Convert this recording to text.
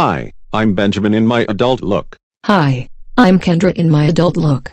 Hi, I'm Benjamin in my adult look. Hi, I'm Kendra in my adult look.